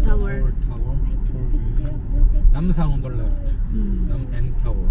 North Tower. Tower. Tower. Namsang on the left. Mm. Nam N Tower.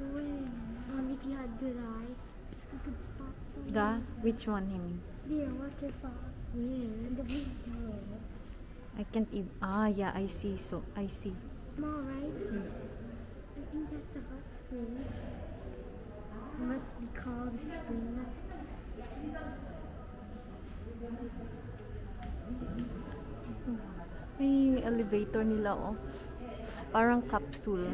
um, if you had good eyes, you could spot some. The which one him? There, waterfall. Yeah, and the big. I can't even. Ah, yeah, I see. So I see. Small, right? I think that's the hot spring. It must be called a spring. Ay, yung elevator nila, oh. Parang capsule.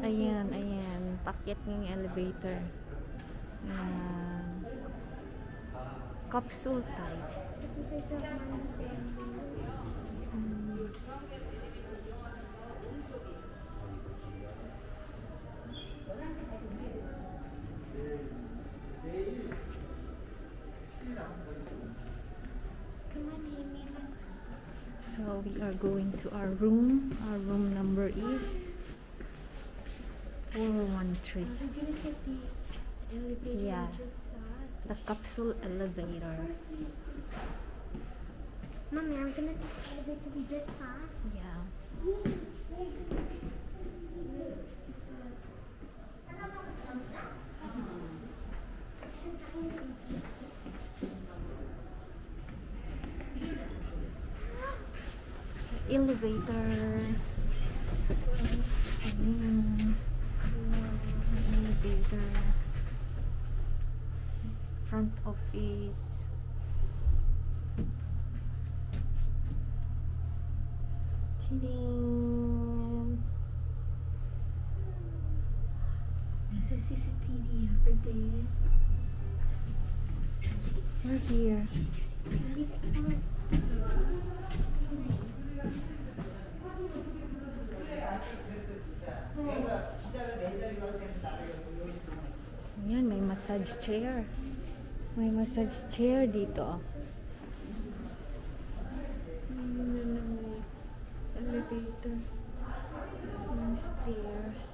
Ayan, ayan. Paket ng elevator. Ayan. Capsule type. We are going to our room. Our room number is 413. Are we gonna take the elevator Yeah. we just saw? The capsule elevator. Mommy, are we gonna take the elevator we just saw? Yeah. Elevator. Mm. Elevator. Front office. Chilling. a CCTV over there. We're here. Ayan, may massage chair. May massage chair dito. Ayan na may elevator. May stairs.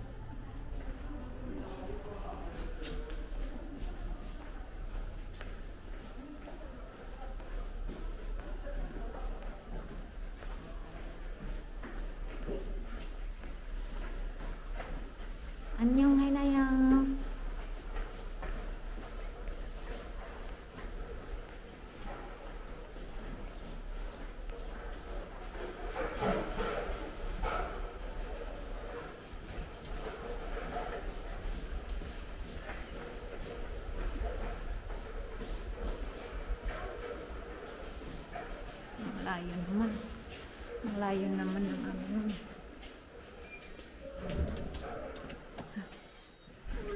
Layo naman. Ang layo naman ng ano yun.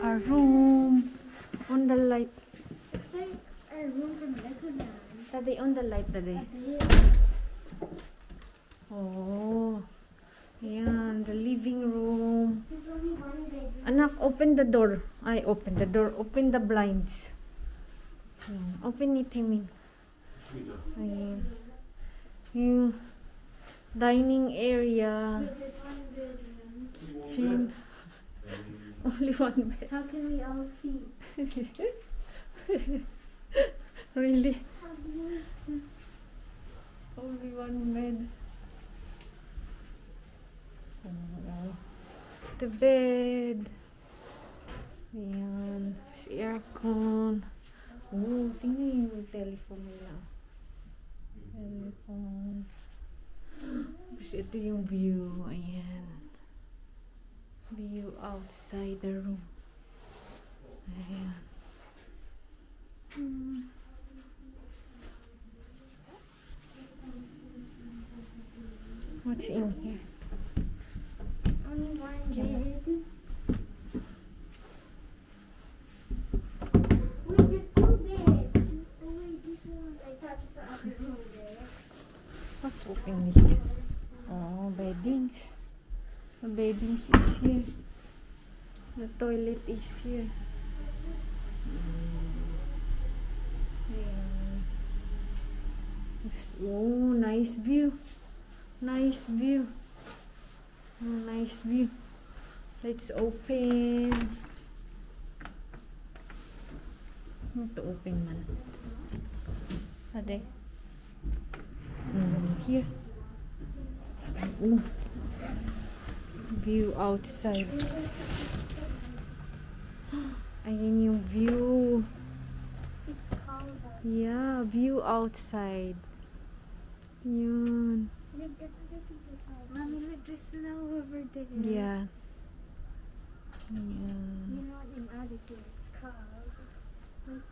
Our room. On the light. Looks like our room from Legoland. Tadi, on the light tadi. There's Oh. Ayan, the living room. only one bedroom. Anak, open the door. Ay, open the door. Open the blinds. Ayan. Open it, Timin. Ayan. Yung dining area. One Only one bed. How can we all feed? Really? How do we? Only one bed. Oh. The bed. Ayan. Aircon. Oh, tingnan yung telephone nila. Telephone. Ito yung view. Ayan. View outside the room. Ayan. Hmm. What's in here? Only one Yeah. bed. Wait, there's two beds. Oh wait, this one. I thought just the other room there. What's open this? Oh, beddings. The beddings is here. The toilet is here. Yeah. Oh, nice view. Nice view. Oh, nice view. Let's open. Ito open man. Ade. Mm, here. Oh. View outside. Ayan yung view. It's. Uh, Yeah, view outside. Yun. look, that's other people's house. Mommy, look, there's snow over there. Yeah. You Yeah. know what in attitude it's called? Like,